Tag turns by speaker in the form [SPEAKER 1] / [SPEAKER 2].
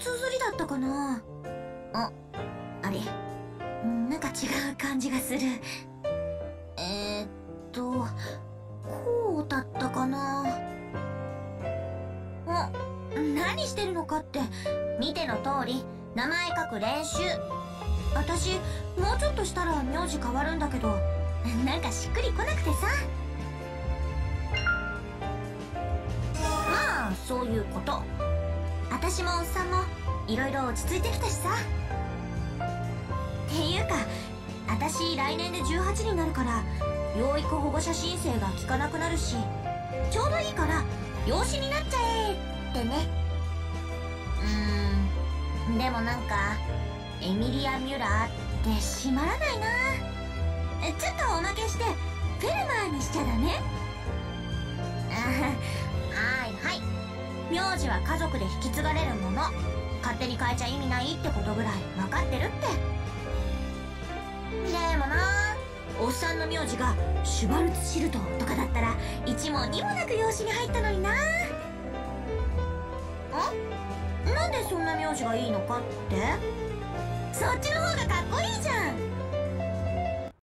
[SPEAKER 1] 綴りだったかな？ああれ。なんか違う感じがする。えー、っとこうだったかな？あ何してるのかって。見ての通り名前書く練習。私もうちょっとしたら名字変わるんだけどなんかしっくりこなくてさ。まあそういうこと。私もおっさんもいろいろ落ち着いてきたしさ。っていうか私来年で18になるから養育保護者申請が効かなくなるしちょうどいいから養子になっちゃえってね。うーんでもなんかエミリア・ミュラーって閉まらないな。ちょっとおまけしてフェルマーにしちゃダメ。名字は家族で引き継がれるもの。勝手に変えちゃ意味ないってことぐらい。分かってるって。でもな。おっさんの名字がシュバルツシルトとかだったら一問二もなく養子に入ったのにな。あなんでそんな名字がいいのかって？そっちの方がかっ